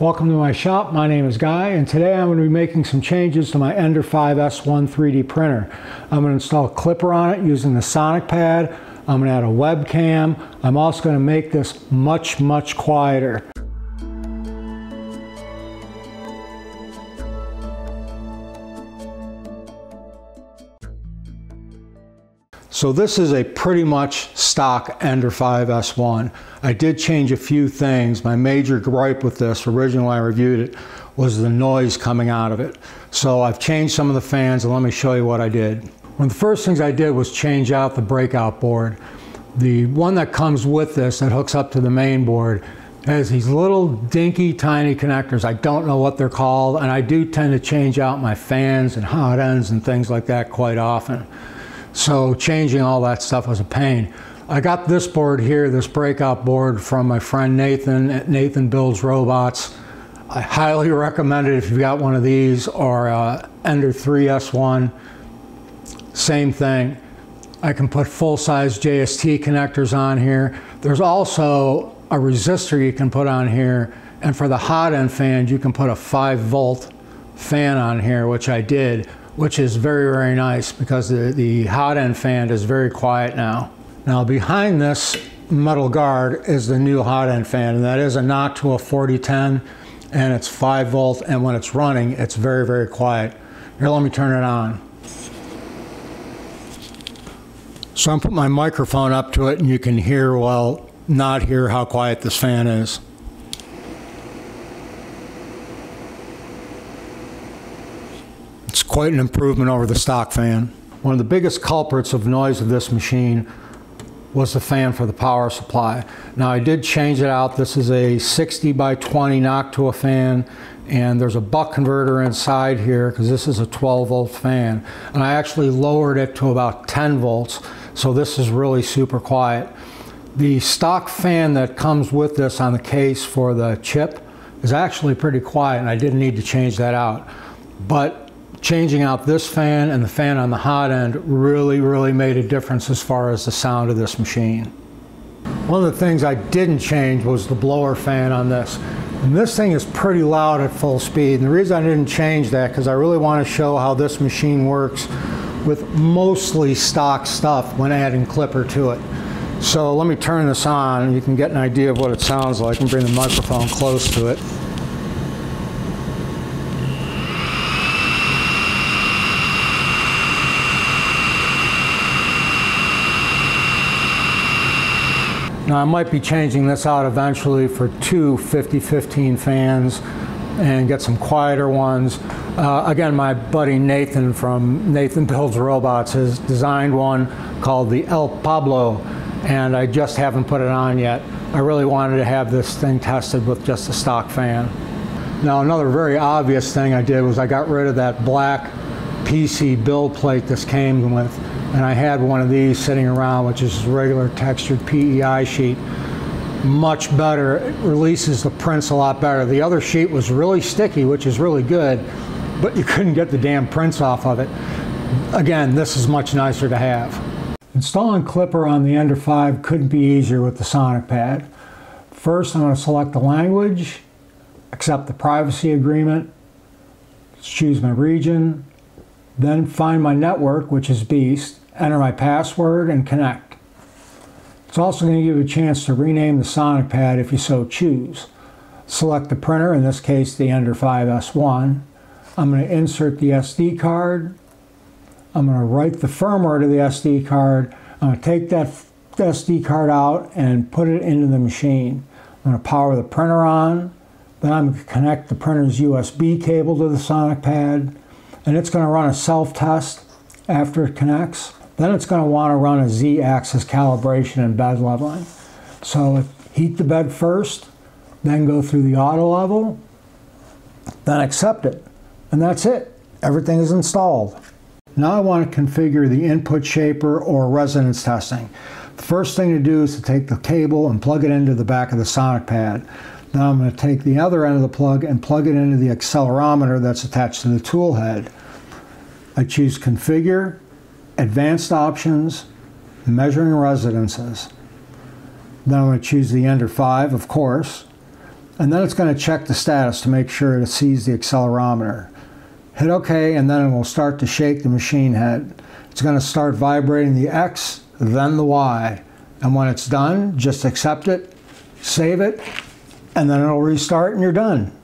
Welcome to my shop. My name is Guy and today I'm going to be making some changes to my Ender 5 S1 3D printer. I'm going to install a Klipper on it using the Sonic Pad. I'm going to add a webcam. I'm also going to make this much, much quieter. So this is a pretty much stock Ender 5 S1. I did change a few things. My major gripe with this, originally I reviewed it, was the noise coming out of it. So I've changed some of the fans and let me show you what I did. One of the first things I did was change out the breakout board. The one that comes with this that hooks up to the main board has these little dinky tiny connectors. I don't know what they're called and I do tend to change out my fans and hot ends and things like that quite often. So changing all that stuff was a pain. I got this board here, this breakout board from my friend Nathan at Nathan Builds Robots. I highly recommend it if you've got one of these or uh, Ender 3S1. Same thing. I can put full-size JST connectors on here. There's also a resistor you can put on here and for the hot end fans you can put a 5 volt fan on here which I did which is very, very nice because the, the hot end fan is very quiet now. Now behind this metal guard is the new hot end fan and that is a Noctua 4010 and it's 5 volt and when it's running it's very, very quiet. Here, let me turn it on. So I'm putting my microphone up to it and you can hear, well, not hear how quiet this fan is. Quite an improvement over the stock fan. One of the biggest culprits of noise of this machine was the fan for the power supply. Now I did change it out. This is a 60 by 20 Noctua fan and there's a buck converter inside here because this is a 12 volt fan. And I actually lowered it to about 10 volts. So this is really super quiet. The stock fan that comes with this on the case for the chip is actually pretty quiet and I didn't need to change that out. But changing out this fan and the fan on the hot end really, really made a difference as far as the sound of this machine. One of the things I didn't change was the blower fan on this. And this thing is pretty loud at full speed. And the reason I didn't change that because I really want to show how this machine works with mostly stock stuff when adding Klipper to it. So let me turn this on and you can get an idea of what it sounds like and bring the microphone close to it. Now I might be changing this out eventually for two 50-15 fans and get some quieter ones. Uh, again, my buddy Nathan from Nathan Builds Robots has designed one called the El Pablo and I just haven't put it on yet. I really wanted to have this thing tested with just a stock fan. Now another very obvious thing I did was I got rid of that black PC build plate this came with and I had one of these sitting around which is a regular textured PEI sheet. Much better. It releases the prints a lot better. The other sheet was really sticky which is really good but you couldn't get the damn prints off of it. Again this is much nicer to have. Installing Klipper on the Ender 5 couldn't be easier with the Sonic Pad. First I'm going to select the language accept the privacy agreement choose my region then find my network, which is Beast, enter my password, and connect. It's also going to give you a chance to rename the Sonic Pad if you so choose. Select the printer, in this case the Ender 5S1. I'm going to insert the SD card. I'm going to write the firmware to the SD card. I'm going to take that SD card out and put it into the machine. I'm going to power the printer on. Then I'm going to connect the printer's USB cable to the Sonic Pad and it's going to run a self-test after it connects. Then it's going to want to run a z-axis calibration and bed leveling. So heat the bed first, then go through the auto level, then accept it. And that's it. Everything is installed. Now I want to configure the input shaper or resonance testing. The first thing to do is to take the cable and plug it into the back of the sonic pad. Now I'm going to take the other end of the plug and plug it into the accelerometer that's attached to the tool head. I choose Configure, Advanced Options, Measuring resonances. Then I'm going to choose the Ender 5, of course. and then it's going to check the status to make sure it sees the accelerometer. Hit OK, and then it will start to shake the machine head. It's going to start vibrating the X, then the Y. And when it's done, just accept it, save it, and then it'll restart and you're done.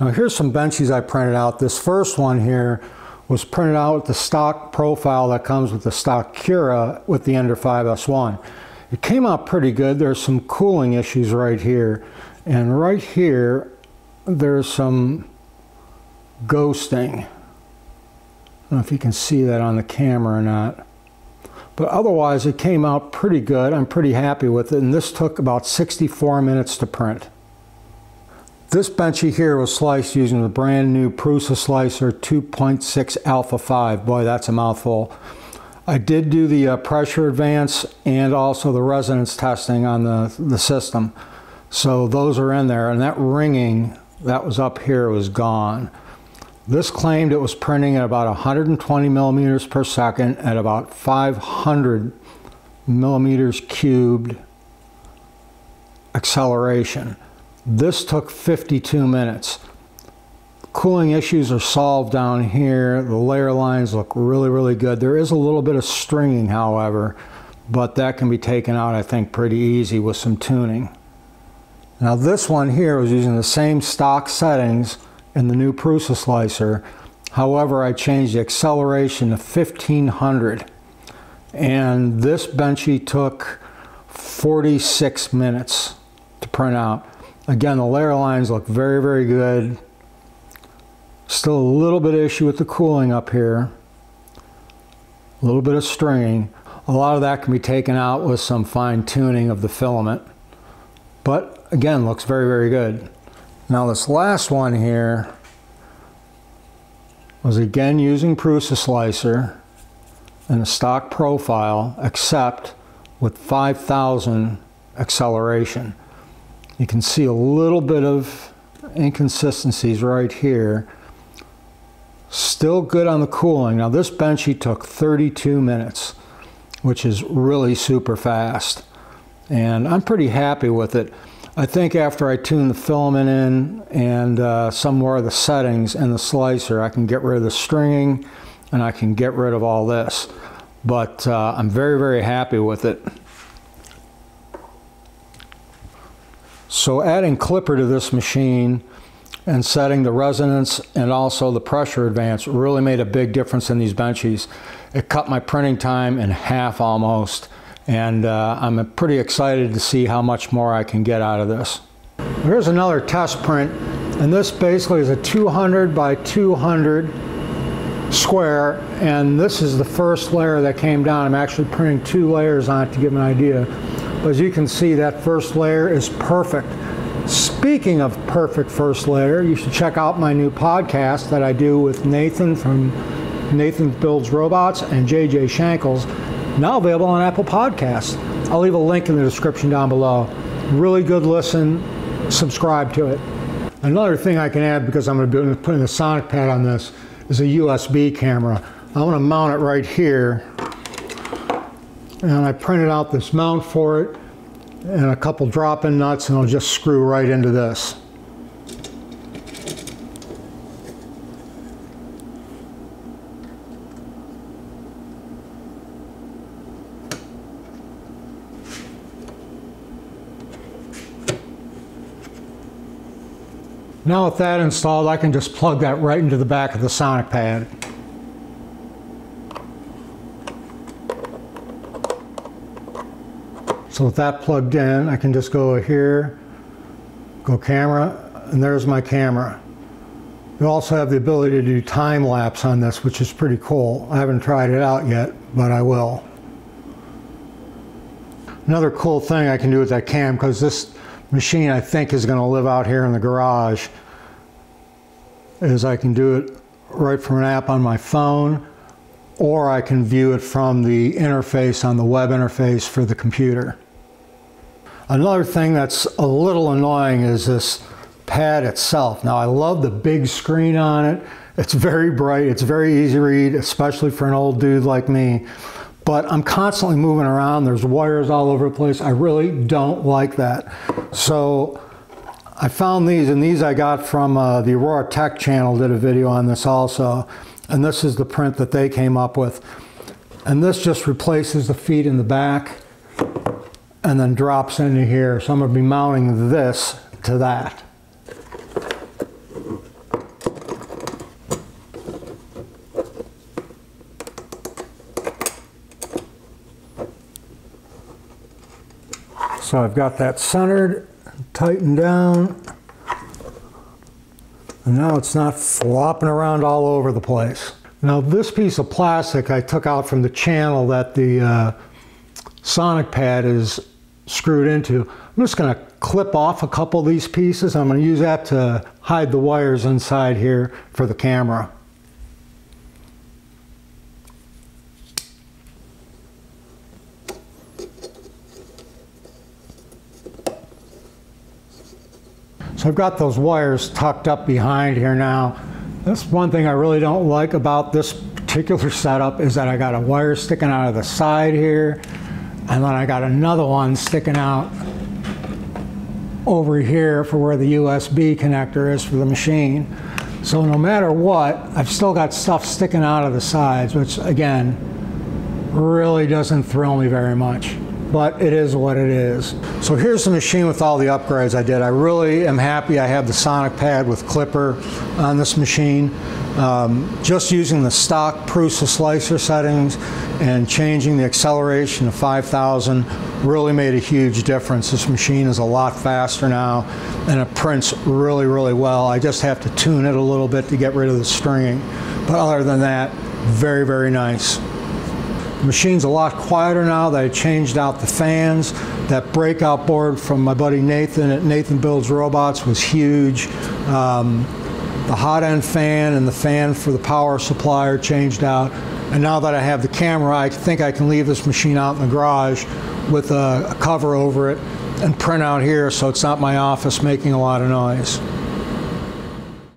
Now here's some benchies I printed out. This first one here was printed out with the stock profile that comes with the stock Cura with the Ender 5S1. It came out pretty good. There's some cooling issues right here. And right here, there's some ghosting. I don't know if you can see that on the camera or not. But otherwise, it came out pretty good. I'm pretty happy with it. And this took about 64 minutes to print. This benchy here was sliced using the brand new Prusa Slicer 2.6 Alpha 5. Boy, that's a mouthful. I did do the uh, pressure advance and also the resonance testing on the, the system. So those are in there and that ringing that was up here was gone. This claimed it was printing at about 120 millimeters per second at about 500 millimeters cubed acceleration. This took 52 minutes. Cooling issues are solved down here. The layer lines look really, really good. There is a little bit of stringing, however, but that can be taken out, I think, pretty easy with some tuning. Now this one here was using the same stock settings in the new Prusa slicer. However, I changed the acceleration to 1500. And this benchy took 46 minutes to print out. Again, the layer lines look very, very good. Still a little bit of issue with the cooling up here. A little bit of stringing. A lot of that can be taken out with some fine tuning of the filament. But again, looks very, very good. Now this last one here was again using Prusa Slicer and a stock profile, except with 5,000 acceleration. You can see a little bit of inconsistencies right here. Still good on the cooling. Now this benchy took 32 minutes, which is really super fast. And I'm pretty happy with it. I think after I tune the filament in and uh, some more of the settings in the slicer, I can get rid of the stringing and I can get rid of all this. But uh, I'm very, very happy with it. So adding Klipper to this machine and setting the resonance and also the pressure advance really made a big difference in these benchies. It cut my printing time in half almost and uh, I'm pretty excited to see how much more I can get out of this. Here's another test print and this basically is a 200 by 200 square and this is the first layer that came down. I'm actually printing two layers on it to give an idea. As you can see, that first layer is perfect. Speaking of perfect first layer, you should check out my new podcast that I do with Nathan from Nathan Builds Robots and JJ Shankles, now available on Apple Podcasts. I'll leave a link in the description down below. Really good listen. Subscribe to it. Another thing I can add because I'm going to be putting a sonic pad on this is a USB camera. I want to mount it right here and I printed out this mount for it and a couple drop-in nuts and I'll just screw right into this. Now with that installed, I can just plug that right into the back of the Sonic pad. So with that plugged in, I can just go here, go camera, and there's my camera. You also have the ability to do time lapse on this, which is pretty cool. I haven't tried it out yet, but I will. Another cool thing I can do with that cam, because this machine I think is going to live out here in the garage, is I can do it right from an app on my phone or I can view it from the interface on the web interface for the computer. Another thing that's a little annoying is this pad itself. Now I love the big screen on it. It's very bright, it's very easy to read, especially for an old dude like me. But I'm constantly moving around, there's wires all over the place. I really don't like that. So I found these, and these I got from uh, the Aurora Tech channel, did a video on this also. And this is the print that they came up with. And this just replaces the feet in the back and then drops into here. So I'm going to be mounting this to that. So I've got that centered, tightened down. And now it's not flopping around all over the place. Now this piece of plastic I took out from the channel that the uh, sonic pad is screwed into. I'm just going to clip off a couple of these pieces. I'm going to use that to hide the wires inside here for the camera. So I've got those wires tucked up behind here now. That's one thing I really don't like about this particular setup is that I got a wire sticking out of the side here and then I got another one sticking out over here for where the USB connector is for the machine. So no matter what, I've still got stuff sticking out of the sides, which again, really doesn't thrill me very much but it is what it is. So here's the machine with all the upgrades I did. I really am happy I have the Sonic Pad with Klipper on this machine. Um, just using the stock Prusa slicer settings and changing the acceleration to 5,000 really made a huge difference. This machine is a lot faster now and it prints really, really well. I just have to tune it a little bit to get rid of the stringing. But other than that, very, very nice. The machine's a lot quieter now I changed out the fans. That breakout board from my buddy Nathan at Nathan Builds Robots was huge. Um, the hot end fan and the fan for the power supply are changed out. And now that I have the camera, I think I can leave this machine out in the garage with a, a cover over it and print out here so it's not my office making a lot of noise.